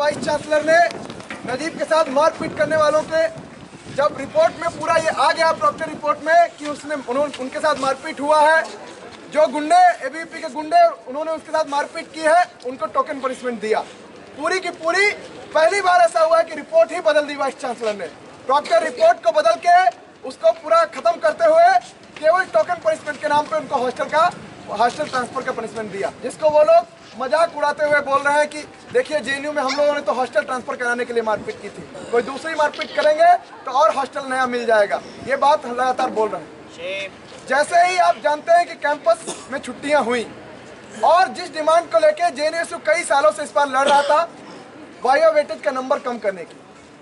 Vice chancellor ने नजीब के साथ मारपीट करने वालों के जब रिपोर्ट में पूरा ये आ गया, प्रॉक्टर रिपोर्ट में, कि उसने उन्होंने उनके साथ मारपीट हुआ है। जो गुंडे एबीपी के गुंडे, उन्होंने उसके साथ मारपीट की है, उनको टोकन पनिशमेंट दिया। पूरी की पूरी, पहली बार ऐसा हुआ है कि रिपोर्ट ही बदल दी वाइस चांसलर ने। प्रॉक्टर रिपोर्ट को बदल के उसको पूरा खत्म करते हुए केवल टोकन पनिशमेंट के नाम पे उनको हॉस्टल का हॉस्टल ट्रांसफ़र का पनिशमेंट दिया, जिसको वो लोग मज़ाक उड़ाते हुए बोल रहे हैं कि देखिए जेएनयू में हम लोगों ने तो हॉस्टल ट्रांसफ़र कराने के लिए मारपीट की थी। कोई दूसरी मारपीट करेंगे तो और हॉस्टल नया मिल जाएगा। ये बात लगातार बोल रहे हैं। जैसे ही आप जानते हैं कि कैंपस में छुट्टियाँ हुई और जिस डिमांड को लेके जेएनयू कई सालों से इस बार लड़ रहा था वायो का नंबर कम करने की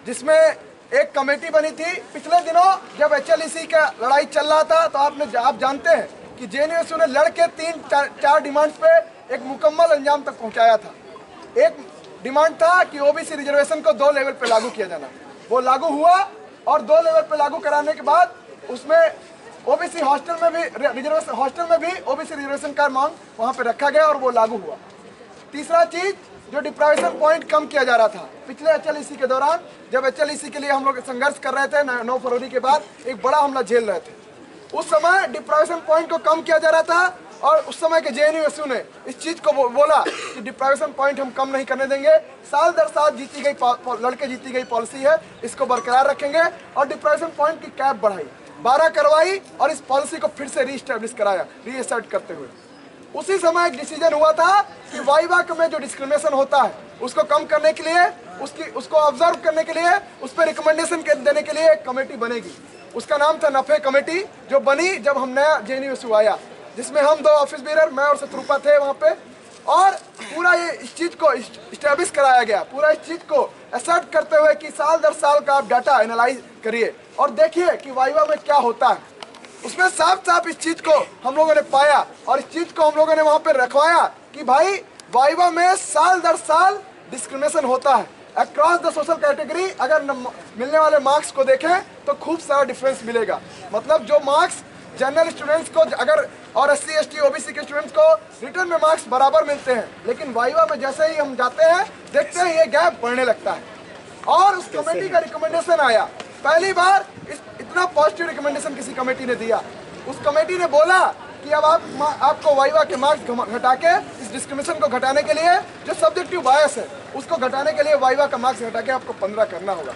जिसमें एक कमेटी बनी थी। पिछले दिनों जब एच का लड़ाई चल रहा था तो आपने आप जानते हैं कि जेएनयू ने लड़के तीन चार, चार डिमांड्स पे एक मुकम्मल अंजाम तक पहुँचाया था। एक डिमांड था कि ओबीसी रिजर्वेशन को दो लेवल पे लागू किया जाना। वो लागू हुआ और दो लेवल पर लागू कराने के बाद उसमें ओबीसी हॉस्टल में भी रिजर्वेशन, हॉस्टल में भी ओबीसी रिजर्वेशन का मांग वहाँ पर रखा गया और वो लागू हुआ। तीसरा चीज़, जो डिप्राइवेशन पॉइंट कम किया जा रहा था, पिछले एच के दौरान, जब एच के लिए हम लोग संघर्ष कर रहे थे, नौ फरवरी के बाद एक बड़ा हमला झेल रहे थे। उस समय डिप्राइवेशन पॉइंट को कम किया जा रहा था और उस समय के जे एन ने इस चीज़ को बोला कि डिप्राइवेशन पॉइंट हम कम नहीं करने देंगे। साल दर साल जीती गई लड़के जीती गई पॉलिसी है, इसको बरकरार रखेंगे और डिप्राइवेशन पॉइंट की कैप बढ़ाई। बारह करवाई और इस पॉलिसी को फिर से रीस्टेब्लिश कराया रीएसर्ट करते हुए। उसी समय एक डिसीज़न हुआ था कि वाइवा में जो डिस्क्रिमिनेशन होता है, उसको कम करने के लिए, उसकी, उसको ऑब्ज़र्व करने के लिए, उस पर रिकमेंडेशन देने के लिए एक कमेटी बनेगी। उसका नाम था नफे कमेटी जो बनी जब हम नया जे आया। जिसमें हम दो ऑफ़िस बीरर मैं और शत्रुपा थे वहाँ पे। और पूरा ये इस चीज़ को स्टेब्लिश कराया गया। पूरा इस चीज़ को असर्ट करते हुए कि साल दर साल का आप डाटा एनालाइज करिए। और देखिए कि वाइवा में क्या होता है। उसमें साफ़ साफ़ इस चीज़ को हम लोगों ने पाया और इस चीज़ को हम लोगों ने वहाँ पे रखवाया कि भाई, वाइवा में साल दर साल डिस्क्रिमिनेशन होता है। अक्रॉस द सोशल कैटेगरी अगर मिलने वाले मार्क्स को देखें तो खूब सारा डिफरेंस मिलेगा। मतलब जो मार्क्स जनरल स्टूडेंट्स को अगर और एस सी ओबीसी के स्टूडेंट्स को रिटर्न में मार्क्स बराबर मिलते हैं। लेकिन वाइवा में जैसे ही हम जाते हैं देखते हैं ये गैप बढ़ने लगता है। और उस कमेटी का रिकमेंडेशन आया। पहली बार इस इतना पॉजिटिव रिकमेंडेशन किसी कमेटी ने दिया। उस कमेटी ने बोला कि अब आप आपको वाइवा के मार्क्स घटा के इस डिस्क्रिमिनेशन को घटाने के लिए जो सब्जेक्टिव बायस है उसको घटाने के लिए वाइवा का मार्क्स घटा के आपको पंद्रह करना होगा।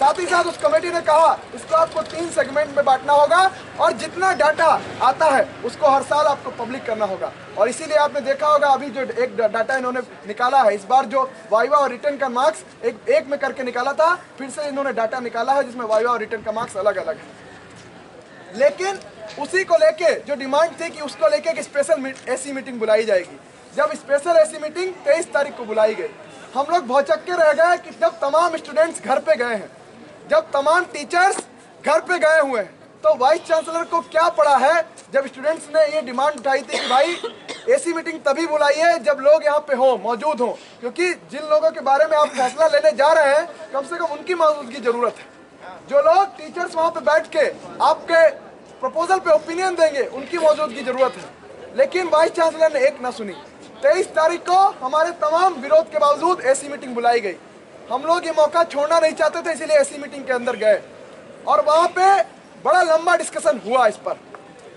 साथ ही साथ उस कमेटी ने कहा इसको आपको तीन सेगमेंट में बांटना होगा और जितना डाटा आता है, उसको हर साल आपको पब्लिक करना होगा। और इसीलिए आपने देखा होगा, अभी जो एक डाटा इन्होंने निकाला है, इस बार जो वाइवा और रिटर्न का मार्क्स एक एक में करके निकाला था, फिर से इन्होंने डाटा निकाला है, जिसमें वाइवा और रिटर्न का मार्क्स अलग अलग है। लेकिन उसी को लेके जो डिमांड थी कि उसको लेके एक स्पेशल ऐसी मीटिंग बुलाई जाएगी। जब स्पेशल ऐसी मीटिंग तेईस तारीख को बुलाई गई, हम लोग भौचक्के रह गए कि जब तमाम स्टूडेंट्स घर पे गए हैं जब तमाम टीचर्स घर पे गए हुए हैं तो वाइस चांसलर को क्या पड़ा है जब स्टूडेंट्स ने ये डिमांड उठाई थी कि भाई ऐसी मीटिंग तभी बुलाइए जब लोग यहाँ पे हो, मौजूद हो। क्योंकि जिन लोगों के बारे में आप फैसला लेने जा रहे हैं, कम से कम उनकी मौजूदगी ज़रूरत है। जो लोग टीचर्स वहाँ पे बैठ के आपके प्रपोजल पे ओपिनियन देंगे, उनकी मौजूदगी ज़रूरत है। लेकिन वाइस चांसलर ने एक ना सुनी। तेईस तारीख को हमारे तमाम विरोध के बावजूद ऐसी मीटिंग बुलाई गई। हम लोग ये मौका छोड़ना नहीं चाहते थे, इसीलिए ऐसी मीटिंग के अंदर गए। और वहाँ पे बड़ा लंबा डिस्कशन हुआ इस पर।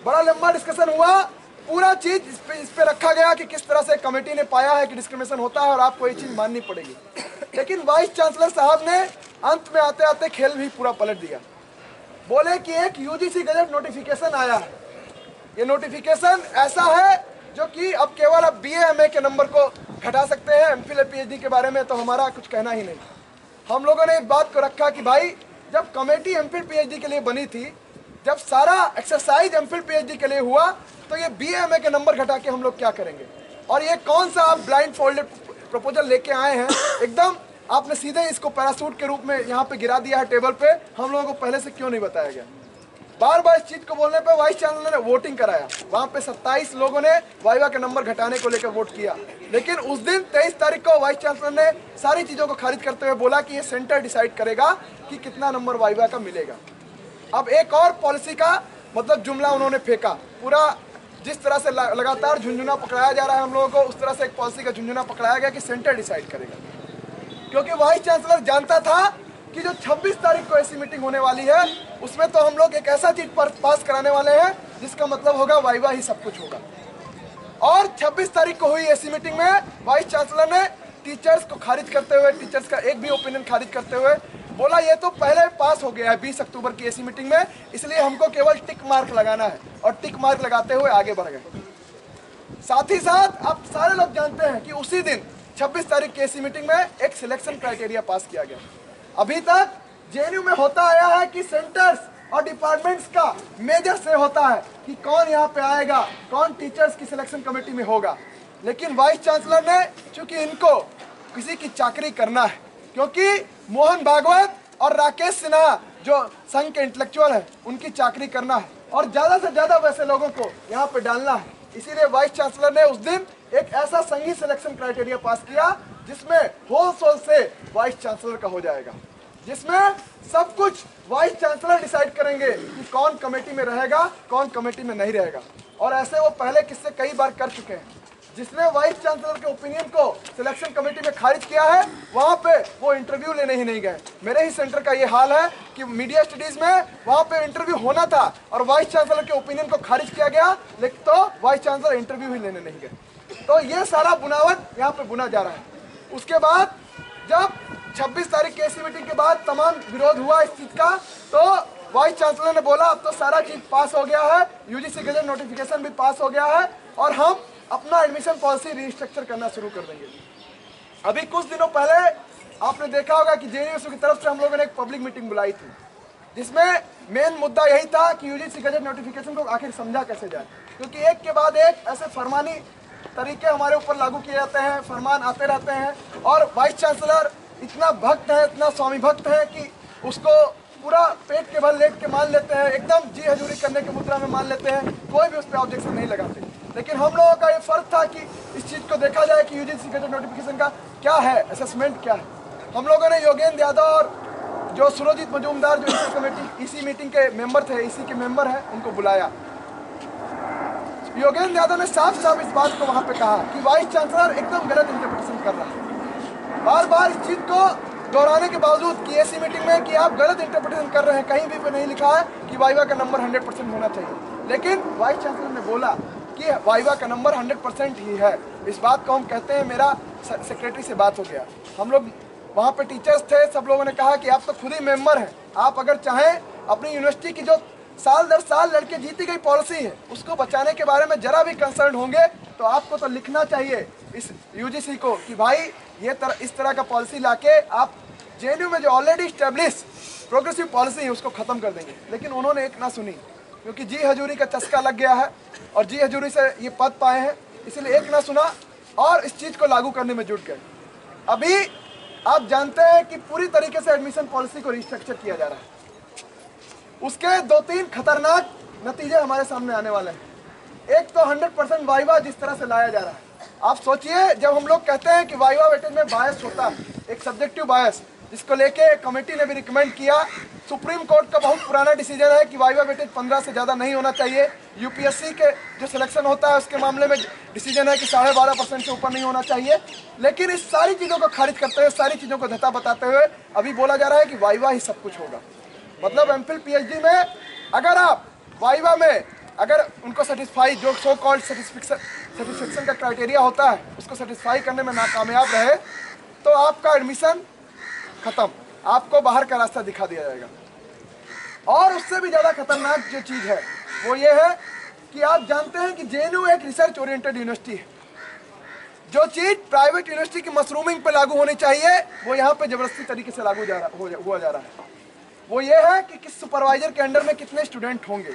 बड़ा लंबा डिस्कशन हुआ। पूरा चीज़ इस पे इस पे रखा गया कि किस तरह से कमेटी ने पाया है कि डिस्क्रिमिनेशन होता है और आपको ये चीज़ माननी पड़ेगी। लेकिन वाइस चांसलर साहब ने अंत में आते आते खेल भी पूरा पलट दिया। बोले कि एक यूजीसी गजट नोटिफिकेशन आया है। ये नोटिफिकेशन ऐसा है जो कि अब केवल अब बी एम ए के नंबर को घटा सकते हैं एम फिल पी के बारे में तो हमारा कुछ कहना ही नहीं। हम लोगों ने इस बात को रखा कि भाई, जब कमेटी एम फिल पी के लिए बनी थी, जब सारा एक्सरसाइज एम फिल पी के लिए हुआ तो ये बी एम ए के नंबर घटा के हम लोग क्या करेंगे? और ये कौन सा आप ब्लाइंड फोल्डेड प्रपोजल लेके आए हैं? एकदम आपने सीधे इसको पैरासूट के रूप में यहाँ पे गिरा दिया है टेबल पे। हम लोगों को पहले से क्यों नहीं बताया गया? बार बार इस चीज़ को बोलने पे वाइस चांसलर ने वोटिंग कराया। वहाँ पे 27 लोगों ने वाइवा के नंबर घटाने को लेकर वोट किया। लेकिन उस दिन 23 तारीख को वाइस चांसलर ने सारी चीज़ों को खारिज करते हुए बोला कि ये सेंटर डिसाइड करेगा कि कितना नंबर वाइवा का मिलेगा। अब एक और पॉलिसी का मतलब जुमला उन्होंने फेंका। पूरा जिस तरह से लगातार झुंझुना पकड़ाया जा रहा है हम लोगों को, उस तरह से एक पॉलिसी का झुंझुना पकड़ाया गया कि सेंटर डिसाइड करेगा। क्योंकि वाइस चांसलर जानता था कि जो 26 तारीख को ऐसी मीटिंग होने वाली है, उसमें तो हम लोग एक ऐसा चीज़ पर पास कराने वाले हैं, जिसका मतलब होगा वाइवा ही सब कुछ होगा। और 26 तारीख को हुई ऐसी मीटिंग में वाइस चांसलर ने टीचर्स को खारिज करते हुए, टीचर्स का एक भी ओपिनियन खारिज करते हुए बोला, ये तो पहले पास हो गया है 20 अक्टूबर की ऐसी मीटिंग में, इसलिए हमको केवल टिक मार्क लगाना है। और टिक मार्क लगाते हुए आगे बढ़ गए। साथ ही साथ आप सारे लोग जानते हैं कि उसी दिन 26 तारीख की ऐसी मीटिंग में एक सिलेक्शन क्राइटेरिया पास किया गया। अभी तक जेएनयू में होता आया है कि सेंटर्स और डिपार्टमेंट्स का मेजर से होता है कि कौन यहाँ पे आएगा, कौन टीचर्स की सिलेक्शन कमेटी में होगा। लेकिन वाइस चांसलर ने, चूँकि इनको किसी की चाकरी करना है, क्योंकि मोहन भागवत और राकेश सिन्हा जो संघ के इंटेलेक्चुअल है, उनकी चाकरी करना है। और ज़्यादा से ज़्यादा वैसे लोगों को यहाँ पे डालना है। इसीलिए वाइस चांसलर ने उस दिन एक ऐसा संघी सिलेक्शन क्राइटेरिया पास किया, जिसमें होल सोल से वाइस चांसलर का हो जाएगा। जिसमें सब कुछ वाइस चांसलर डिसाइड करेंगे कि कौन कमेटी में रहेगा, कौन कमेटी में नहीं रहेगा। और ऐसे वो पहले किससे कई बार कर चुके हैं। जिसने वाइस चांसलर के ओपिनियन को सिलेक्शन कमेटी में खारिज किया है, वहाँ पे वो इंटरव्यू लेने ही नहीं गए। मेरे ही सेंटर का ये हाल है कि मीडिया स्टडीज़ में वहाँ पे इंटरव्यू होना था और वाइस चांसलर के ओपिनियन को खारिज किया गया, लेकिन तो वाइस चांसलर इंटरव्यू ही लेने नहीं गए। तो ये सारा बुनावट यहाँ पे बुना जा रहा है। उसके बाद जब 26 तारीख की ऐसी मीटिंग के बाद तमाम विरोध हुआ इस चीज़ का तो वाइस चांसलर ने बोला, अब तो सारा चीज़ पास हो गया है, यूजीसी गजट नोटिफिकेशन भी पास हो गया है और हम अपना एडमिशन पॉलिसी रिस्ट्रक्चर करना शुरू कर देंगे। अभी कुछ दिनों पहले आपने देखा होगा कि जेएनयू की तरफ़ से हम लोगों ने एक पब्लिक मीटिंग बुलाई थी, जिसमें मेन मुद्दा यही था कि यूजीसी गजट नोटिफिकेशन को आखिर समझा कैसे जाए? क्योंकि एक के बाद एक ऐसे फरमानी तरीके हमारे ऊपर लागू किए जाते हैं, फरमान आते रहते हैं और वाइस चांसलर इतना भक्त है, इतना स्वामी भक्त है कि उसको पूरा पेट के बल लेट के मान लेते हैं, एकदम जी हजूरी करने की मुद्रा में मान लेते हैं, कोई भी उस पर ऑब्जेक्शन नहीं लगाते। लेकिन हम लोगों का ये फ़र्ज़ था कि इस चीज़ को देखा जाए कि यूजीसी गजट नोटिफिकेशन का क्या है असेसमेंट क्या है। हम लोगों ने योगेंद्र यादव और जो सुरजीत मजूमदार जो इसी कमेटी इसी मीटिंग के मेंबर थे, इसी के मेंबर हैं, उनको बुलाया। योगेंद्र यादव ने साफ़ साफ़ इस बात को वहाँ पे कहा कि वाइस चांसलर एकदम गलत इंटरप्रिटेशन कर रहा है। बार बार इस चीज़ को दोहराने के बावजूद कि ऐसी मीटिंग में कि आप गलत इंटरप्रिटेशन कर रहे हैं, कहीं भी पे नहीं लिखा है कि वाइवा का नंबर 100 परसेंट होना चाहिए। लेकिन वाइस चांसलर ने बोला कि वाइवा का नंबर 100 परसेंट ही है। इस बात को हम कहते हैं, मेरा सेक्रेटरी से बात हो गया। हम लोग वहाँ पे टीचर्स थे, सब लोगों ने कहा कि आप तो खुद ही मेंबर हैं। आप अगर चाहें, अपनी यूनिवर्सिटी की जो साल दर साल लड़के जीती गई पॉलिसी है। उसको बचाने के बारे में जरा भी कंसर्न होंगे तो आपको तो लिखना चाहिए इस यूजीसी को कि भाई, ये तरह इस तरह का पॉलिसी लाके आप जेएनयू में जो ऑलरेडी स्टेब्लिश प्रोग्रेसिव पॉलिसी है, उसको खत्म कर देंगे। लेकिन उन्होंने एक ना सुनी, क्योंकि जी हजूरी का चस्का लग गया है और जी हजूरी से ये पद पाए हैं, इसलिए एक ना सुना और इस चीज़ को लागू करने में जुट गए। अभी आप जानते हैं कि पूरी तरीके से एडमिशन पॉलिसी को रिस्ट्रक्चर किया जा रहा है। उसके दो तीन खतरनाक नतीजे हमारे सामने आने वाले हैं। एक तो 100 परसेंट वाइवा जिस तरह से लाया जा रहा है। आप सोचिए, जब हम लोग कहते हैं कि वाइवा वेटेज में बायस होता है, एक सब्जेक्टिव बायस जिसको लेके कमेटी ने भी रिकमेंड किया, सुप्रीम कोर्ट का बहुत पुराना डिसीज़न है कि वाइवा वेटेज 15 से ज़्यादा नहीं होना चाहिए। यूपीएससी के जो सिलेक्शन होता है, उसके मामले में डिसीज़न है कि साढ़े बारह परसेंट से ऊपर नहीं होना चाहिए। लेकिन इस सारी चीज़ों को खारिज करते हुए, सारी चीज़ों को धता बताते हुए अभी बोला जा रहा है कि वाइवा ही सब कुछ होगा। मतलब एम फिल में, अगर आप वाइवा में, अगर उनको सेटिस्फाई जो सो कॉल्ड सेटिस्फेक्शन का क्राइटेरिया होता है, उसको सेटिस्फाई करने में नाकामयाब रहे तो आपका एडमिशन खत्म। आपको बाहर का रास्ता दिखा दिया जाएगा। और उससे भी ज़्यादा खतरनाक जो चीज़ है, वो ये है कि आप जानते हैं कि जेएनयू एक रिसर्च ओरिएंटेड यूनिवर्सिटी है। जो चीज़ प्राइवेट यूनिवर्सिटी की मशरूमिंग पर लागू होनी चाहिए, वो यहाँ पे ज़बरदस्ती तरीके से लागू जा रहा हुआ जा रहा है। वो ये है कि किस सुपरवाइजर के अंडर में कितने स्टूडेंट होंगे।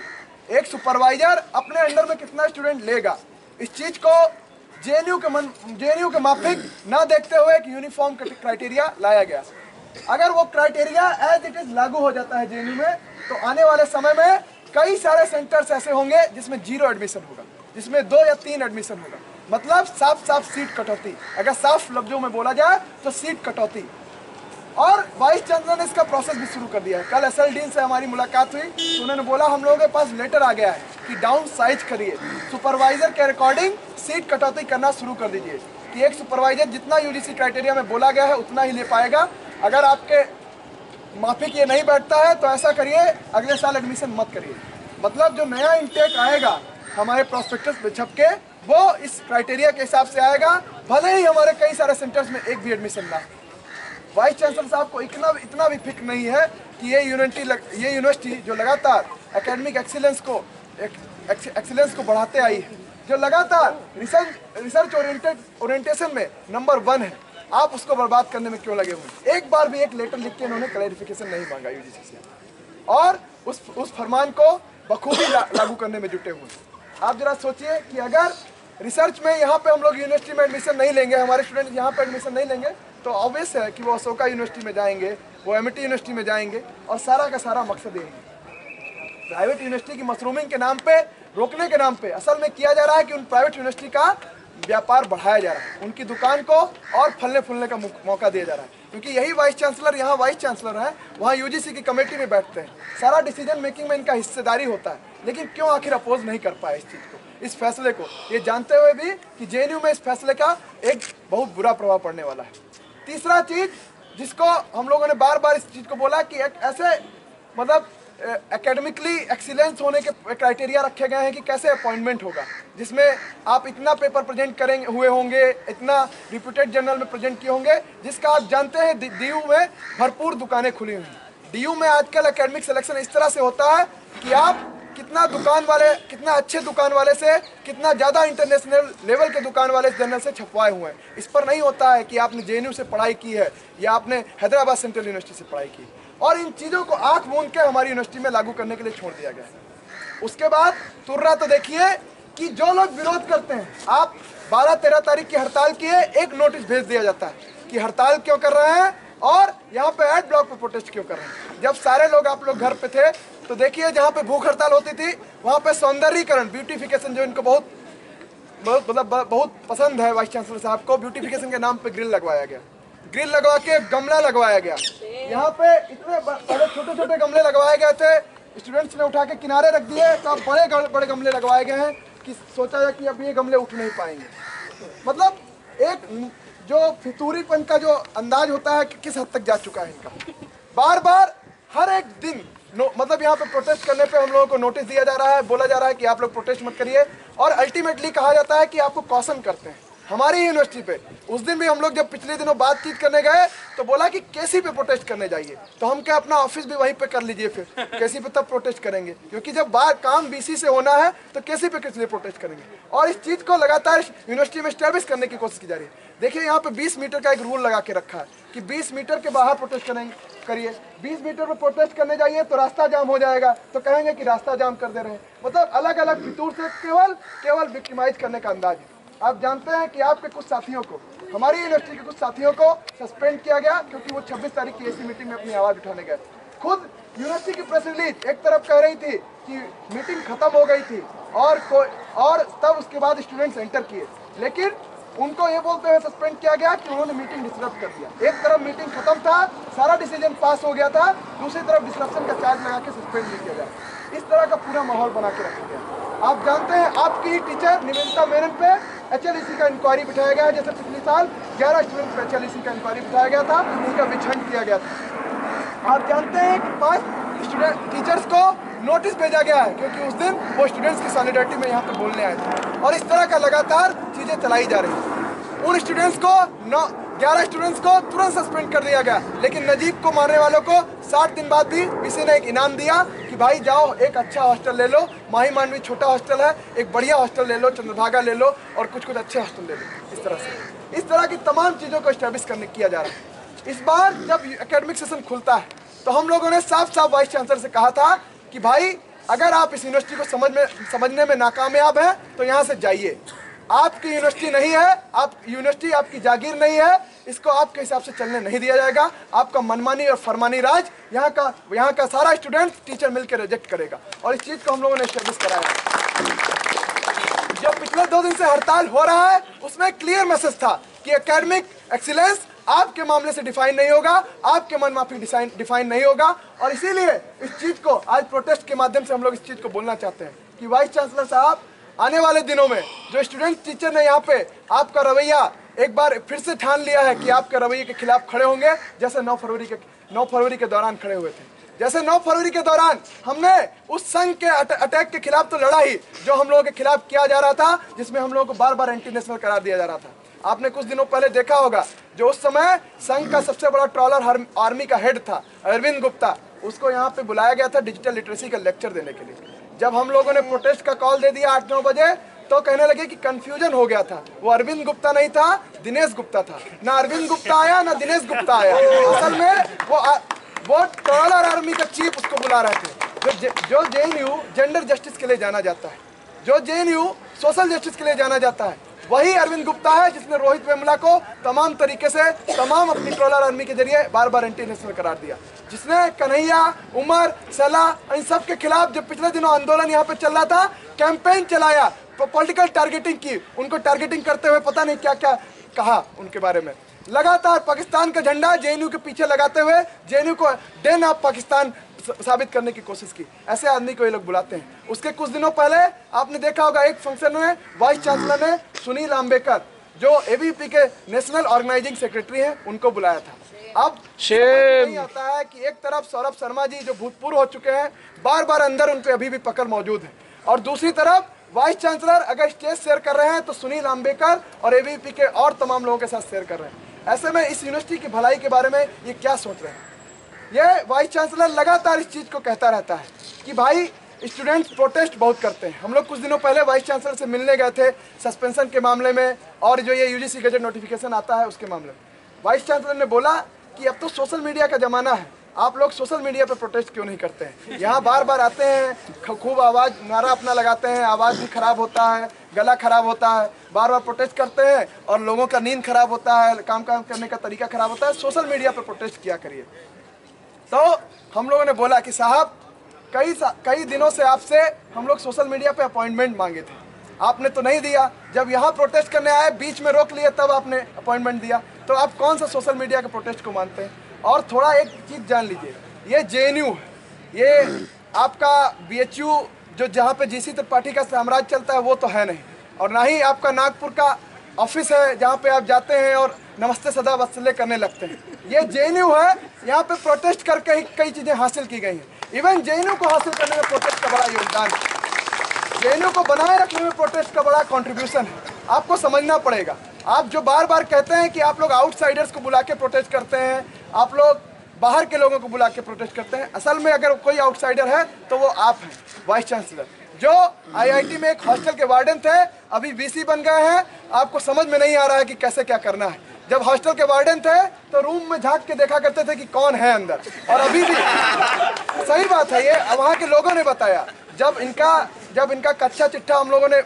एक सुपरवाइजर अपने अंडर में कितना स्टूडेंट लेगा। इस चीज़ को जेएनयू के मन, जेएनयू के माफिक ना देखते हुए एक यूनिफॉर्म क्राइटेरिया लाया गया। अगर वो क्राइटेरिया एज इट इज़ लागू हो जाता है जेएनयू में तो आने वाले समय में कई सारे सेंटर्स ऐसे होंगे जिसमें ज़ीरो एडमिशन होगा, जिसमें दो या तीन एडमिशन होगा। मतलब साफ़ साफ़ सीट कटौती। अगर साफ़ लफ्जों में बोला जाए तो सीट कटौती। और वाइस चांसलर ने इसका प्रोसेस भी शुरू कर दिया है। कल एस डीन से हमारी मुलाकात हुई तो उन्होंने बोला, हम लोगों के पास लेटर आ गया है कि डाउन साइज़ करिए। सुपरवाइजर के अकॉर्डिंग सीट कटौती करना शुरू कर दीजिए। कि एक सुपरवाइजर जितना यूजीसी क्राइटेरिया में बोला गया है, उतना ही ले पाएगा। अगर आपके माफिक ये नहीं बैठता है तो ऐसा करिए, अगले साल एडमिशन मत करिए। मतलब जो नया इंटेक आएगा, हमारे प्रोस्पेक्टस पे छप के वो इस क्राइटेरिया के हिसाब से आएगा। भले ही हमारे कई सारे सेंटर्स में एक भी एडमिशन ना। वाइस चांसलर साहब को इतना इतना भी फ़िक्र नहीं है कि ये लग, ये यूनिवर्सिटी जो लगातार एकेडमिक एक्सीलेंस को एक्सीलेंस को बढ़ाते आई है जो लगातार रिसर्च रिसर्च ओरिएंटेड ओरिएंटेशन में नंबर वन है। आप उसको बर्बाद करने में क्यों लगे हुए एक बार भी एक लेटर लिख के इन्होंने क्लैरिफिकेशन नहीं मांगा यूजीसी से। और उस उस फरमान को बखूबी ला, लागू करने में जुटे हुए। आप जरा सोचिए कि अगर रिसर्च में यहाँ पे हम लोग यूनिवर्सिटी में एडमिशन नहीं लेंगे हमारे स्टूडेंट यहाँ पे एडमिशन नहीं लेंगे तो ऑब्वियस है कि वो अशोका यूनिवर्सिटी में जाएँगे, वो एम यूनिवर्सिटी में जाएँगे और सारा का सारा मकसद यही प्राइवेट यूनिवर्सिटी की मशरूमिंग के नाम पे, रोकने के नाम पे असल में किया जा रहा है कि उन प्राइवेट यूनिवर्सिटी का व्यापार बढ़ाया जा रहा है। उनकी दुकान को और फलने फूलने का मौका दिया जा रहा है। क्योंकि यही वाइस चांसलर यहाँ वाइस चांसलर है, वहाँ यूजीसी की कमेटी में बैठते हैं। सारा डिसीज़न मेकिंग में इनका हिस्सेदारी होता है, लेकिन क्यों आखिर अपोज नहीं कर पाए इस चीज़ को? इस फैसले को। ये जानते हुए भी कि जेएनयू में इस फैसले का एक बहुत बुरा प्रभाव पड़ने वाला है। तीसरा चीज़ जिसको हम लोगों ने बार बार इस चीज़ को बोला कि एक ऐसे मतलब एकेडमिकली एक्सीलेंस होने के क्राइटेरिया रखे गए हैं कि कैसे अपॉइंटमेंट होगा, जिसमें आप इतना पेपर प्रेजेंट करेंगे, हुए होंगे, इतना रिप्यूटेड जर्नल में प्रेजेंट किए होंगे, जिसका आप जानते हैं डी यू में भरपूर दुकानें खुली हुई हैं। डी में आजकल एकेडमिक सिलेक्शन इस तरह से होता है कि आप कितना दुकान वाले, कितना अच्छे दुकान वाले से, कितना ज़्यादा इंटरनेशनल लेवल के दुकान वाले जर्नल से छपवाए हुए हैं। इस पर नहीं होता है कि आपने जेएनयू से पढ़ाई की है, या आपने हैदराबाद सेंट्रल यूनिवर्सिटी से पढ़ाई की। और इन चीज़ों को आँख मूंद के हमारी यूनिवर्सिटी में लागू करने के लिए छोड़ दिया गया है। उसके बाद तुर्रा तो देखिए कि जो लोग विरोध करते हैं, आप 12-13 तारीख की हड़ताल किए एक नोटिस भेज दिया जाता है कि हड़ताल क्यों कर रहे हैं और यहाँ पे एड ब्लॉक पे प्रोटेस्ट क्यों कर रहे हैं। जब सारे लोग आप लोग घर पे थे तो देखिए, जहाँ पे भूख हड़ताल होती थी, वहाँ पे सौंदर्यीकरण ब्यूटिफिकेशन जो इनको बहुत बहुत मतलब बहुत पसंद है वाइस चांसलर साहब को ब्यूटिफिकेशन के नाम पे ग्रिल लगवाया गया। ग्रिल लगवा के गमला लगवाया गया। यहाँ पे इतने बड़े छोटे छोटे गमले लगवाए गए थे। स्टूडेंट्स ने उठा के किनारे रख दिए तब बड़े बड़े गमले लगवाए गए हैं कि सोचा जाए कि अब ये गमले उठ नहीं पाएँगे। मतलब एक जो फितूरीपन का जो अंदाज होता है कि किस हद तक जा चुका है इनका। बार बार हर एक दिन नो, मतलब यहाँ पे प्रोटेस्ट करने पे हम लोगों को नोटिस दिया जा रहा है बोला जा रहा है कि आप लोग प्रोटेस्ट मत करिए। और अल्टीमेटली कहा जाता है कि आपको कौशन करते हैं। हमारी यूनिवर्सिटी पे। उस दिन भी हम लोग जब पिछले दिनों बातचीत करने गए तो बोला कि केसी पे प्रोटेस्ट करने जाइए? तो हम क्या अपना ऑफ़िस भी वहीं पे कर लीजिए फिर। केसी पे तब प्रोटेस्ट करेंगे? क्योंकि जब बात काम बीसी से होना है तो केसी पे किस लिए प्रोटेस्ट करेंगे? और इस चीज़ को लगातार यूनिवर्सिटी में स्टैब्लिश करने की कोशिश की जा रही है। देखिए यहाँ पे 20 मीटर का एक रूल लगा के रखा है कि 20 मीटर के बाहर प्रोटेस्ट करेंगे करिए। 20 मीटर पर प्रोटेस्ट करने जाइए तो रास्ता जाम हो जाएगा। तो कहेंगे कि रास्ता जाम कर दे रहे हैं। मतलब अलग अलग फितूर से केवल केवल विक्टिमाइज करने का अंदाज है। आप जानते हैं कि आपके कुछ साथियों को, हमारी यूनिवर्सिटी के कुछ साथियों को सस्पेंड किया गया क्योंकि वो 26 तारीख की ऐसी मीटिंग में अपनी आवाज़ उठाने गए। खुद यूनिवर्सिटी की प्रेस रिलीज़ एक तरफ़ कह रही थी कि मीटिंग खत्म हो गई थी और और तब उसके बाद स्टूडेंट्स एंटर किए। लेकिन उनको ये बोलते हुए सस्पेंड किया गया कि उन्होंने मीटिंग डिस्टर्ब कर दिया। एक तरफ़ मीटिंग खत्म था, सारा डिसीज़न पास हो गया था, दूसरी तरफ़ डिस्ट्रप्शन का चार्ज लगा के सस्पेंड नहीं किया गया। इस तरह का पूरा माहौल बना के रखा गया। आप जानते हैं आपकी ही टीचर निवेदिता मेनन पे एच का इंक्वायरी बिठाया गया है, जैसे पिछले साल 11 स्टूडेंट पर एच का इंक्वायरी बिठाया गया था उनका विच्छन किया गया था। आप जानते हैं कि पाँच स्टूडेंट टीचर्स को नोटिस भेजा गया है क्योंकि उस दिन वो स्टूडेंट्स की सॉलिडरिटी में यहाँ पर बोलने आए थे। और इस तरह का लगातार चीज़ें चलाई जा रही हैं। उन स्टूडेंट्स को नौ ग्यारह स्टूडेंट्स को तुरंत सस्पेंड कर दिया गया। लेकिन नजीब को मारने वालों को साठ दिन बाद भी किसी ने एक इनाम दिया कि भाई जाओ, एक अच्छा हॉस्टल ले लो। माही मानवी छोटा हॉस्टल है, एक बढ़िया हॉस्टल ले लो, चंद्रभागा ले लो और कुछ कुछ अच्छे हॉस्टल ले लो। इस तरह से। इस तरह की तमाम चीज़ों को स्टैब्लिश करने किया जा रहा है। इस बार जब एकेडमिक सेशन खुलता है तो हम लोगों ने साफ़ साफ़ वाइस चांसलर से कहा था कि भाई, अगर आप इस यूनिवर्सिटी को समझ में, समझने में नाकामयाब हैं तो यहाँ से जाइए। आपकी यूनिवर्सिटी नहीं है, आप यूनिवर्सिटी आपकी जागीर नहीं है, इसको आपके हिसाब से चलने नहीं दिया जाएगा। आपका मनमानी और फरमानी राज यहाँ का यहाँ का सारा स्टूडेंट टीचर मिलकर रिजेक्ट करेगा। और इस चीज़ को हम लोगों ने स्टेब्लिश कराया जो पिछले दो दिन से हड़ताल हो रहा है, उसमें क्लियर मैसेज था कि एकेडमिक एक्सीलेंस आपके मामले से डिफाइन नहीं होगा, आपके मन माफ़ी डिफाइन नहीं होगा। और इसीलिए इस चीज़ को आज प्रोटेस्ट के माध्यम से हम लोग इस चीज़ को बोलना चाहते हैं कि वाइस चांसलर साहब आने वाले दिनों में जो स्टूडेंट टीचर ने यहाँ पे आपका रवैया एक बार फिर से ठान लिया है कि आपके रवैये के खिलाफ खड़े होंगे, जैसे 9 फरवरी के 9 फरवरी के दौरान खड़े हुए थे। जैसे 9 फरवरी के दौरान हमने उस संघ के अटैक के खिलाफ तो लड़ा ही, जो हम लोगों के खिलाफ किया जा रहा था, जिसमें हम लोगों को बार बार एंटी नेशनल करार दिया जा रहा था। आपने कुछ दिनों पहले देखा होगा, जो उस समय संघ का सबसे बड़ा ट्रॉलर आर्मी का हेड था, अरविंद गुप्ता। उसको यहाँ पे बुलाया गया था डिजिटल लिटरेसी का लेक्चर देने के लिए। जब हम लोगों ने प्रोटेस्ट का कॉल दे दिया आठ नौ बजे तो कहने लगे कि कंफ्यूजन हो गया था। वो अरविंद गुप्ता नहीं था दिनेश गुप्ता था। ना अरविंद गुप्ता आया ना दिनेश गुप्ता आया। असल में वो आ, वो ट्रॉलर आर्मी का चीफ उसको बुला रहे थे। जो जो जेएनयू जेंडर जस्टिस के लिए जाना जाता है। जो जेएनयू सोशल जस्टिस के लिए जाना जाता है। वही अरविंद गुप्ता है जिसने रोहित वेमुला को तमाम तरीके से, तमाम अपनी ट्रोलर आर्मी के ज़रिए बार बार एंटी नेशनल करार दिया। जिसने कन्हैया, उमर, सला, इन सब के खिलाफ जब पिछले दिनों आंदोलन यहाँ पे चल रहा था कैंपेन चलाया पॉलिटिकल टारगेटिंग की, उनको टारगेटिंग करते हुए पता नहीं क्या क्या कहा उनके बारे में। लगातार पाकिस्तान का झंडा जेएनयू के पीछे लगाते हुए, जेएनयू को डेन ऑफ़ पाकिस्तान साबित करने की कोशिश की। ऐसे आदमी को ये लोग बुलाते हैं। उसके कुछ दिनों पहले आपने देखा होगा एक फ़ंक्शन में वाइस चांसलर ने सुनील आम्बेकर जो एबीपी के नेशनल ऑर्गेनाइजिंग सेक्रेटरी हैं उनको बुलाया था। अब नहीं आता है कि एक तरफ़ सौरभ शर्मा जी जो भूतपूर्व हो चुके हैं बार बार अंदर उनके अभी भी पकड़ मौजूद है। और दूसरी तरफ़ वाइस चांसलर अगर स्टेज शेयर कर रहे हैं तो सुनील आम्बेकर और एबीपी के और तमाम लोगों के साथ शेयर कर रहे हैं। ऐसे में इस यूनिवर्सिटी की भलाई के बारे में ये क्या सोच रहे हैं? ये वाइस चांसलर लगातार इस चीज़ को कहता रहता है कि भाई स्टूडेंट्स प्रोटेस्ट बहुत करते हैं। हम लोग कुछ दिनों पहले वाइस चांसलर से मिलने गए थे सस्पेंशन के मामले में और जो ये यूजीसी गजट नोटिफिकेशन आता है उसके मामले में। वाइस चांसलर ने बोला कि अब तो सोशल मीडिया का ज़माना है। आप लोग सोशल मीडिया पर प्रोटेस्ट क्यों नहीं करते हैं? यहाँ बार बार आते हैं खूब आवाज़, नारा अपना लगाते हैं, आवाज़ भी खराब होता है, गला खराब होता है। बार बार प्रोटेस्ट करते हैं और लोगों का नींद खराब होता है काम काम करने का तरीका खराब होता है। सोशल मीडिया पर प्रोटेस्ट किया करिए। तो हम लोगों ने बोला कि साहब कई सा, कई दिनों से आपसे हम लोग सोशल मीडिया पे अपॉइंटमेंट मांगे थे। आपने तो नहीं दिया। जब यहाँ प्रोटेस्ट करने आए बीच में रोक लिए तब आपने अपॉइंटमेंट दिया। तो आप कौन सा सोशल मीडिया के प्रोटेस्ट को मानते हैं? और थोड़ा एक चीज़ जान लीजिए। ये जेएनयू है। ये आपका बी जो जहाँ पे जीसी त्रिपाठी का साम्राज्य चलता है वो तो है नहीं। और ना ही आपका नागपुर का ऑफ़िस है जहाँ पे आप जाते हैं और नमस्ते सदा वत्सल्य करने लगते हैं। ये जे है, यहाँ पे प्रोटेस्ट करके ही कई चीज़ें हासिल की गई हैं। इवन जे को हासिल करने में प्रोटेस्ट का बड़ा योगदान है। जे को बनाए रखने में प्रोटेस्ट का बड़ा कॉन्ट्रीब्यूशन है। आपको समझना पड़ेगा। आप जो बार बार कहते हैं कि आप लोग आउटसाइडर्स को बुला के प्रोटेस्ट करते हैं, आप लोग बाहर के लोगों को बुला के प्रोटेस्ट करते हैं, असल में अगर कोई आउटसाइडर है तो वो आप हैं वाइस चांसलर जो आईआईटी में एक हॉस्टल के वार्डन थे, अभी वीसी बन गए हैं। आपको समझ में नहीं आ रहा है कि कैसे क्या करना है। जब हॉस्टल के वार्डन थे तो रूम में झाँक के देखा करते थे कि कौन है अंदर। और अभी भी सही बात है ये, वहाँ के लोगों ने बताया। जब इनका जब इनका कच्चा चिट्ठा हम लोगों ने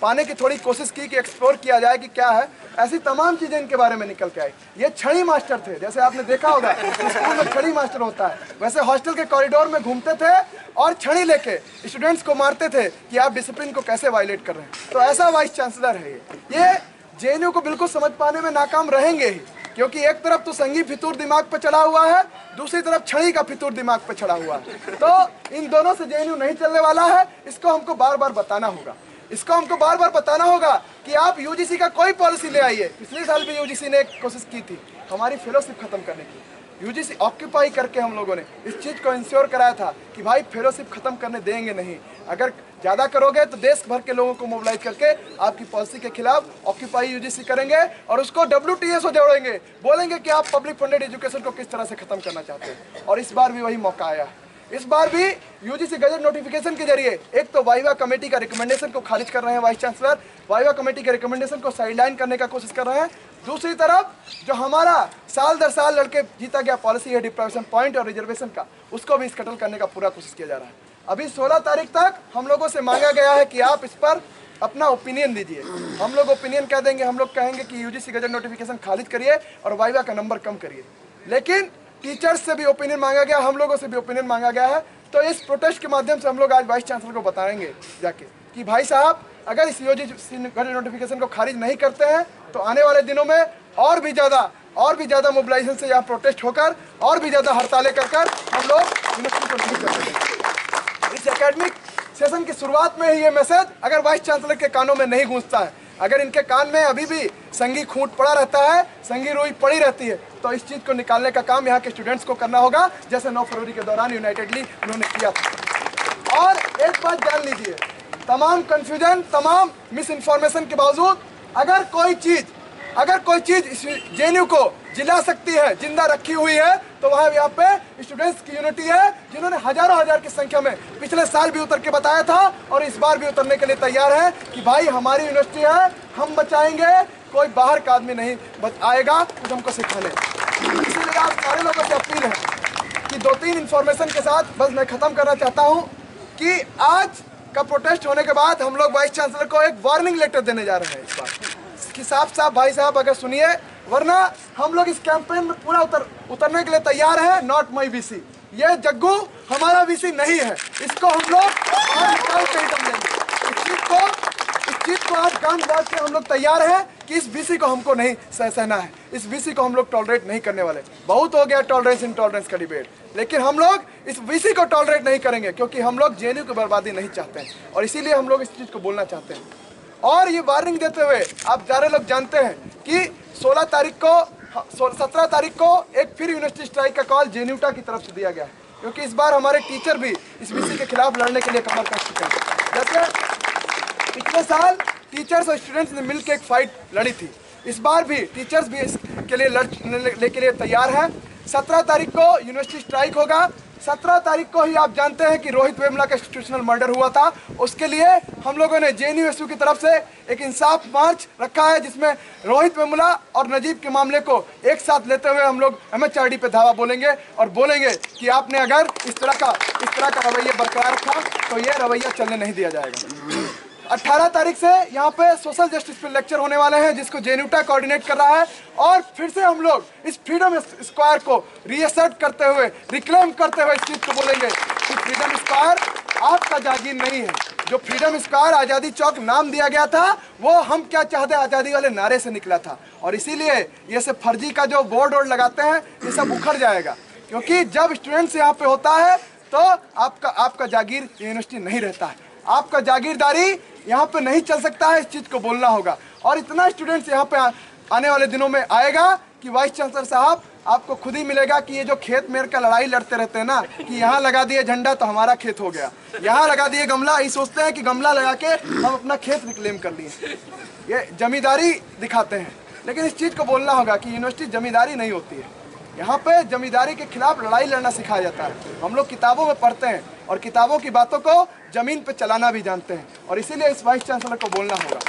पाने की थोड़ी कोशिश की कि एक्सप्लोर किया जाए कि क्या है, ऐसी तमाम चीज़ें इनके बारे में निकल के आई। ये छड़ी मास्टर थे, जैसे आपने देखा होगा स्कूल में छड़ी मास्टर होता है। वैसे हॉस्टल के कॉरिडोर में घूमते थे और छड़ी लेके स्टूडेंट्स को मारते थे कि आप डिसिप्लिन को कैसे वायलेट कर रहे हैं। तो ऐसा वाइस चांसलर है ये। ये जे को बिल्कुल समझ पाने में नाकाम रहेंगे ही, क्योंकि एक तरफ़ तो संगी फितूर दिमाग पे चढ़ा हुआ है, दूसरी तरफ़ छड़ी का फितूर दिमाग पे चढ़ा हुआ है। तो इन दोनों से जे नहीं चलने वाला है, इसको हमको बार बार बताना होगा। इसको हमको बार बार बताना होगा कि आप यूजीसी का कोई पॉलिसी ले आइए। पिछले साल भी यूजीसी ने एक कोशिश की थी, हमारी फेलोशिप खत्म करने की। यूजीसी ऑक्यूपाई करके हम लोगों ने इस चीज़ को इंश्योर कराया था कि भाई फेलोशिप खत्म करने देंगे नहीं। अगर ज़्यादा करोगे तो देश भर के लोगों को मोबिलाइज करके आपकी पॉलिसी के खिलाफ ऑक्यूपाई यूजीसी करेंगे और उसको डब्ल्यू टी एस जोड़ेंगे। बोलेंगे कि आप पब्लिक फंडेड एजुकेशन को किस तरह से खत्म करना चाहते हैं। और इस बार भी वही मौका आया। इस बार भी यूजीसी गजट नोटिफिकेशन के ज़रिए एक तो वाइवा कमेटी का रिकमेंडेशन को खारिज कर रहे हैं वाइस चांसलर वाइवा कमेटी के रिकमेंडेशन को साइडलाइन करने का कोशिश कर रहे हैं। दूसरी तरफ़, जो हमारा साल दर साल लड़के जीता गया पॉलिसी है डिप्रेशन पॉइंट और रिजर्वेशन का, उसको भी स्कटल करने का पूरा कोशिश किया जा रहा है। अभी 16 तारीख तक हम लोगों से मांगा गया है कि आप इस पर अपना ओपिनियन दीजिए। हम लोग ओपिनियन कह देंगे, हम लोग कहेंगे कि यूजीसी गजट नोटिफिकेशन खारिज करिए और वाइवा का नंबर कम करिए। लेकिन टीचर्स से भी ओपिनियन मांगा गया, हम लोगों से भी ओपिनियन मांगा गया है। तो इस प्रोटेस्ट के माध्यम से हम लोग आज वाइस चांसलर को बताएँगे जाके कि भाई साहब, अगर इस योजी नोटिफिकेशन को खारिज नहीं करते हैं तो आने वाले दिनों में और भी ज़्यादा, और भी ज़्यादा मोबिलाइजेशन से यहाँ प्रोटेस्ट होकर, और भी ज़्यादा हड़तालें कर कर हम लोग इस एकेडमिक सेशन की शुरुआत में ही ये मैसेज अगर वाइस चांसलर के कानों में नहीं गूंजता है, अगर इनके कान में अभी भी संगी खूंट पड़ा रहता है, संगी रोई पड़ी रहती है तो इस चीज़ को निकालने का काम यहाँ के स्टूडेंट्स को करना होगा, जैसे 9 फरवरी के दौरान यूनाइटेडली उन्होंने किया था। और एक बात जान लीजिए, तमाम कंफ्यूजन तमाम मिस इन्फॉर्मेशन के बावजूद अगर कोई चीज़, अगर कोई चीज़ जे को जिला सकती है, ज़िंदा रखी हुई है तो वहाँ यहाँ पे स्टूडेंट्स की यूनिटी है, जिन्होंने हज़ारों हज़ार की संख्या में पिछले साल भी उतर के बताया था और इस बार भी उतरने के लिए तैयार है कि भाई हमारी यूनिवर्सिटी है, हम बचाएँगे, कोई बाहर का आदमी नहीं बच आएगा, कुछ हमको सिखाने। इसीलिए आप सारे लोगों से अपील है कि दो तीन इंफॉर्मेशन के साथ बस मैं ख़त्म करना चाहता हूँ कि आज का प्रोटेस्ट होने के बाद हम लोग वाइस चांसलर को एक वार्निंग लेटर देने जा रहे हैं इस बार। कि साफ़ साफ़ भाई साहब, अगर सुनिए, वरना हम लोग इस कैंपेन में पूरा उतर, उतरने के लिए तैयार है नॉट माई वीसी ये जग्गू हमारा वीसी नहीं है। इसको हम लोग हम लोग तैयार हैं कि इस बीसी को हमको नहीं सह, सहना है। इस बीसी को हम लोग टॉलरेट नहीं करने वाले। बहुत हो गया टॉलरेंस इन टॉलरेंस का डिबेट लेकिन हम लोग इस बीसी को टॉलरेट नहीं करेंगे, क्योंकि हम लोग जेएनयू की बर्बादी नहीं चाहते हैं। और इसीलिए हम लोग इस चीज़ को बोलना चाहते हैं। और ये वार्निंग देते हुए आप सारे लोग जानते हैं कि 16 तारीख को 17 तारीख को एक फिर यूनिवर्सिटी स्ट्राइक का कॉल जेन्यूटा की तरफ़ से दिया गया है। क्योंकि इस बार हमारे टीचर भी इस विषय के खिलाफ लड़ने के लिए कमर कस चुके हैं। जैसे पिछले साल टीचर्स और स्टूडेंट्स ने मिलकर एक फाइट लड़ी थी। इस बार भी टीचर्स भी इसके लिए लड़ने के लिए तैयार हैं। सत्रह तारीख को यूनिवर्सिटी स्ट्राइक होगा। सत्रह तारीख को ही आप जानते हैं कि रोहित वेमला का इंस्टीट्यूशनल मर्डर हुआ था। उसके लिए हम लोगों ने जेएनयूएसयू की तरफ़ से एक इंसाफ मार्च रखा है, जिसमें रोहित वेमुला और नजीब के मामले को एक साथ लेते हुए हम लोग एम एच पे धावा बोलेंगे और बोलेंगे कि आपने अगर इस तरह का, इस तरह का रवैया बरकरार रखा तो ये रवैया चलने नहीं दिया जाएगा। 18 तारीख से यहाँ पे सोशल जस्टिस पे लेक्चर होने वाले हैं, जिसको जेन्यूटा कोऑर्डिनेट कर रहा है। और फिर से हम लोग इस फ्रीडम स्क्वायर को रीअसर्ट करते हुए रिक्लेम करते हुए इस चीज़ को बोलेंगे कि फ्रीडम स्क्वायर आपका जागीर नहीं है। जो फ्रीडम स्क्वायर आज़ादी चौक नाम दिया गया था, वो हम क्या चाहते आज़ादी वाले नारे से निकला था। और इसीलिए ये सब फर्जी का जो बोर्ड वोर्ड लगाते हैं, ये सब उखड़ जाएगा। क्योंकि जब स्टूडेंट्स यहाँ पे होता है तो आपका आपका जागीर यूनिवर्सिटी नहीं रहता है। आपका जागीरदारी यहाँ पे नहीं चल सकता है, इस चीज़ को बोलना होगा। और इतना स्टूडेंट्स यहाँ पे आने वाले दिनों में आएगा कि वाइस चांसलर साहब, आपको खुद ही मिलेगा कि ये जो खेत मेर का लड़ाई लड़ते रहते हैं ना, कि यहाँ लगा दिए झंडा तो हमारा खेत हो गया। यहाँ लगा दिए गमला ये सोचते हैं कि गमला लगा के हम अपना खेत रिक्लेम कर लिए। ये जमींदारी दिखाते हैं। लेकिन इस चीज़ को बोलना होगा कि यूनिवर्सिटी जमींदारी नहीं होती है। यहाँ पे जमींदारी के खिलाफ लड़ाई लड़ना सिखाया जाता है। हम लोग किताबों में पढ़ते हैं और किताबों की बातों को ज़मीन पे चलाना भी जानते हैं और इसीलिए इस वाइस चांसलर को बोलना होगा।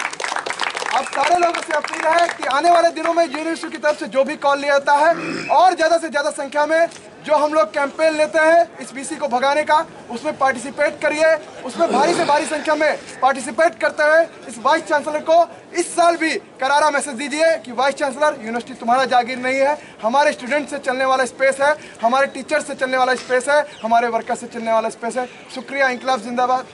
अब सारे लोगों से अपील है कि आने वाले दिनों में यूनिवर्सिटी की तरफ़ से जो भी कॉल लिया जाता है और ज़्यादा से ज़्यादा संख्या में जो हम लोग कैंपेन लेते हैं इस बीसी को भगाने का, उसमें पार्टिसिपेट करिए। उसमें भारी से भारी संख्या में पार्टिसिपेट करते हुए इस वाइस चांसलर को इस साल भी करारा मैसेज दीजिए कि वाइस चांसलर यूनिवर्सिटी तुम्हारा जागीर नहीं है। हमारे स्टूडेंट से चलने वाला स्पेस है, हमारे टीचर से चलने वाला स्पेस है, हमारे वर्कर से चलने वाला स्पेस है। शुक्रिया इंकलाब जिंदाबाद।